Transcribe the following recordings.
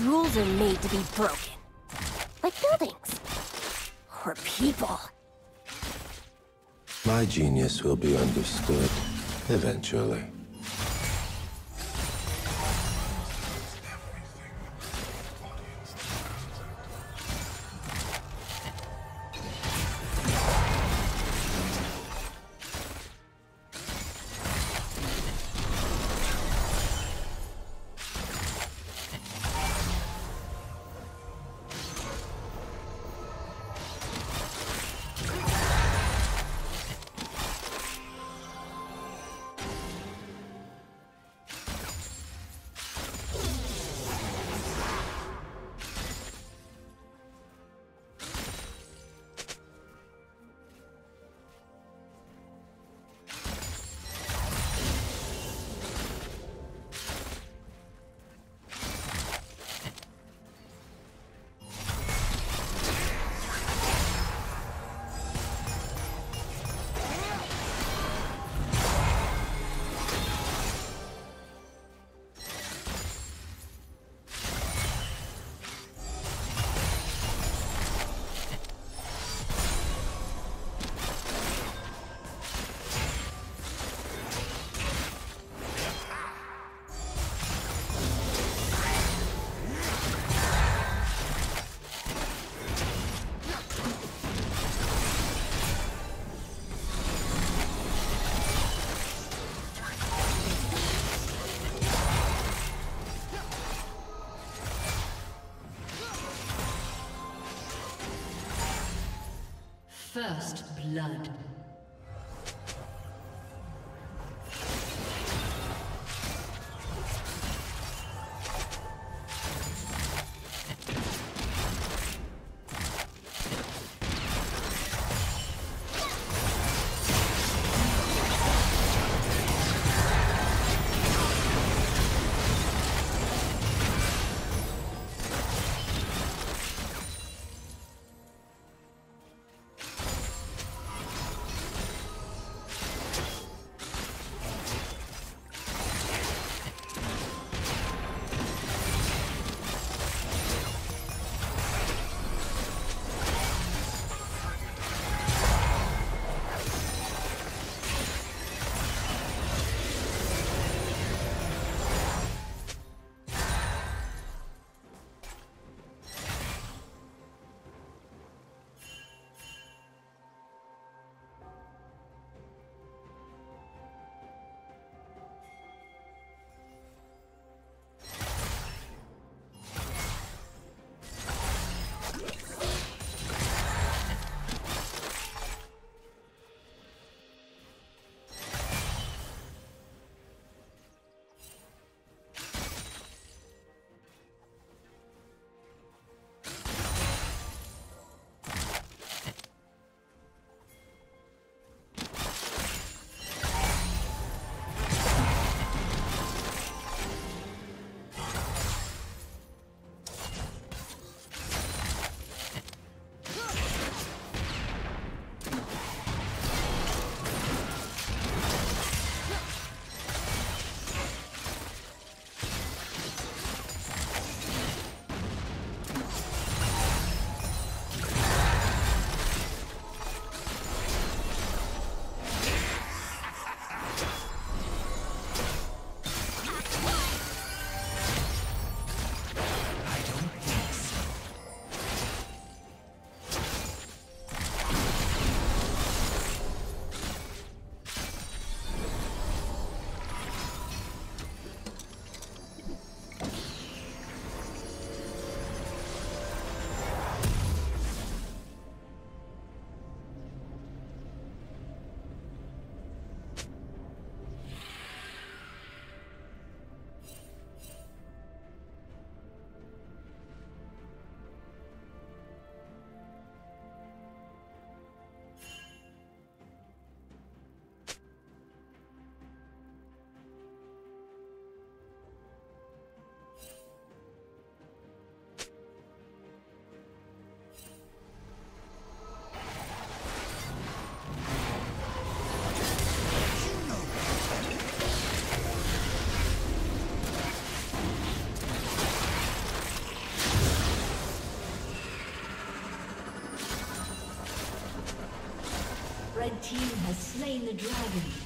Rules are made to be broken. Like buildings. Or people. My genius will be understood, eventually. First blood. Slain the dragon.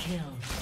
Kill.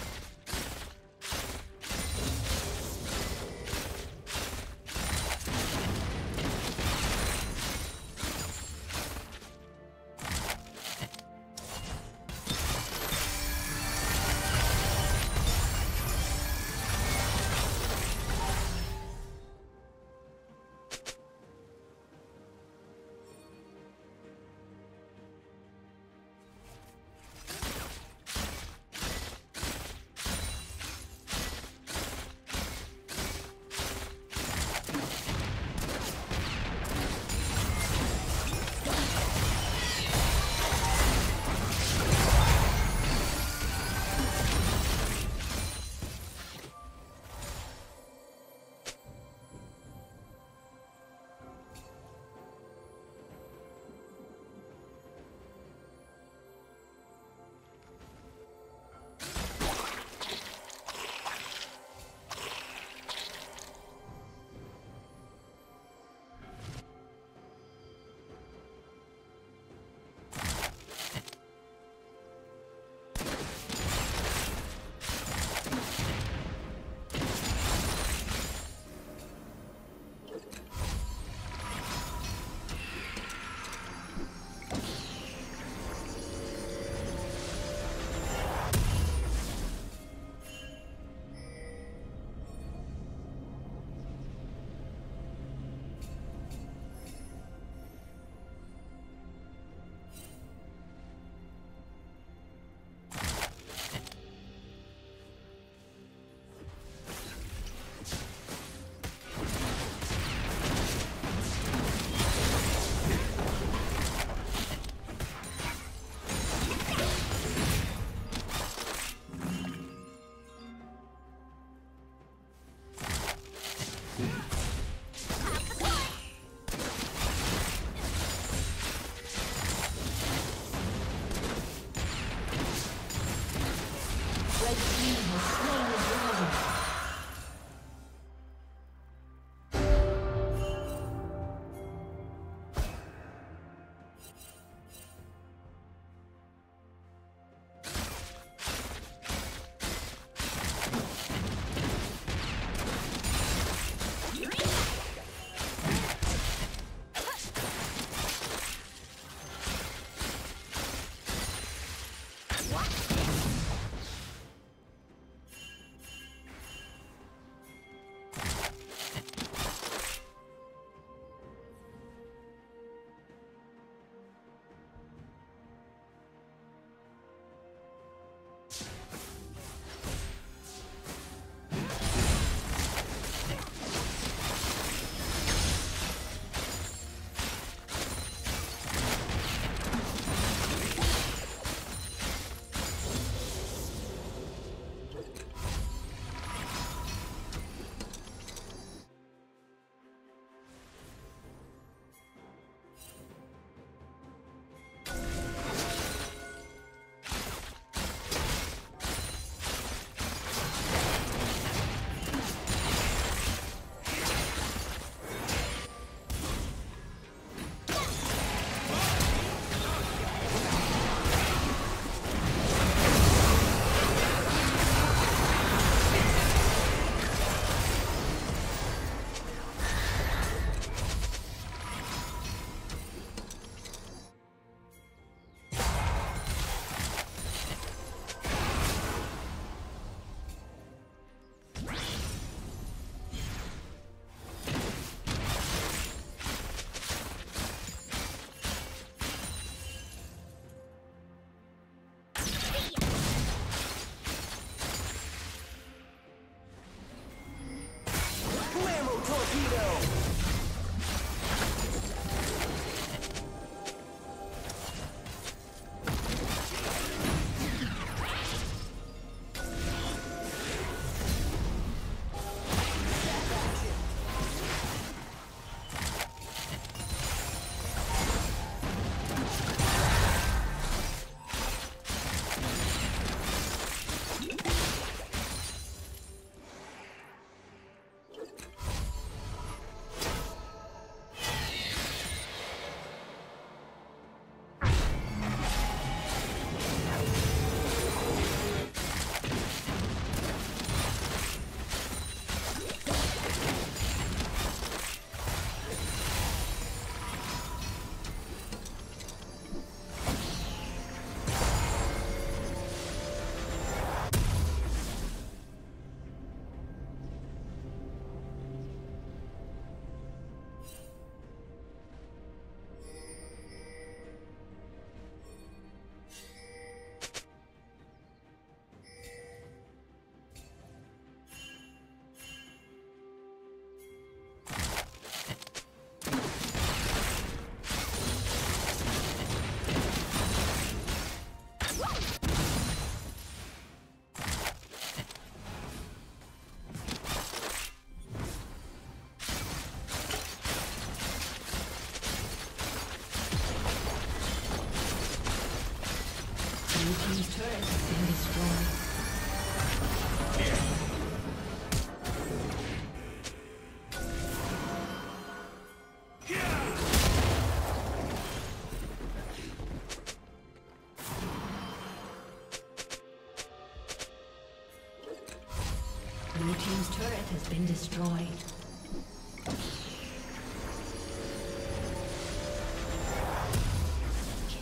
Has been destroyed.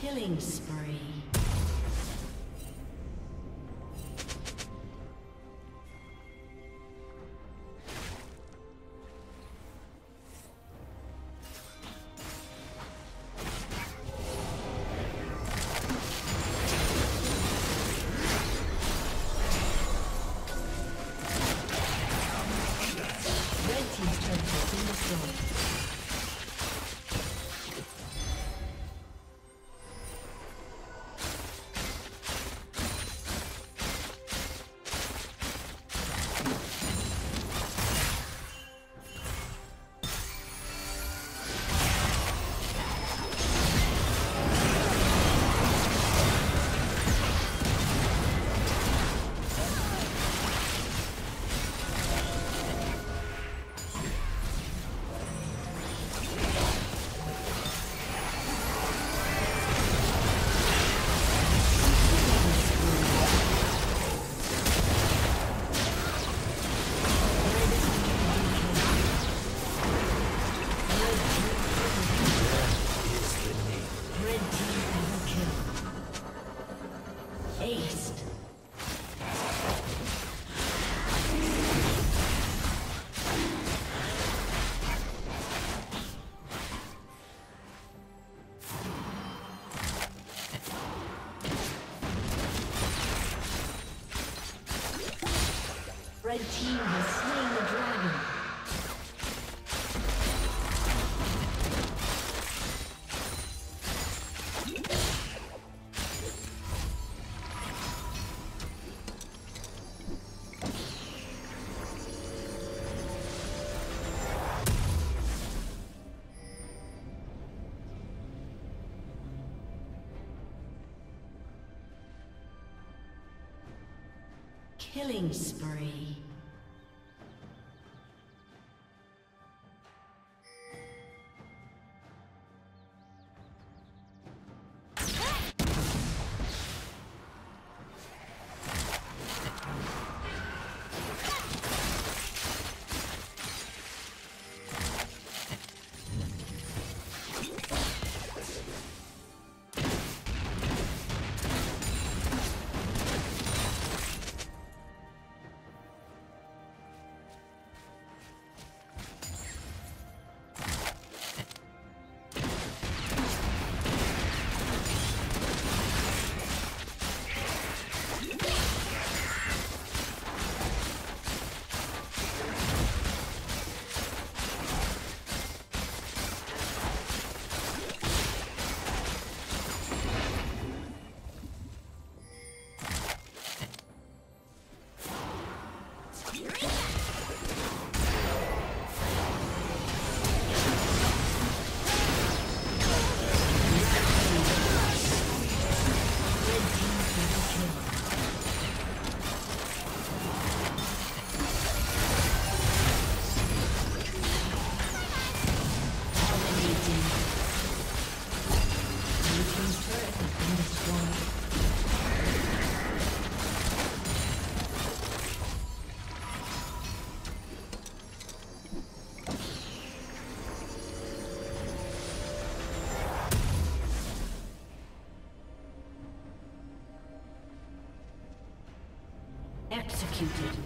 Killing Killing spree. Executed.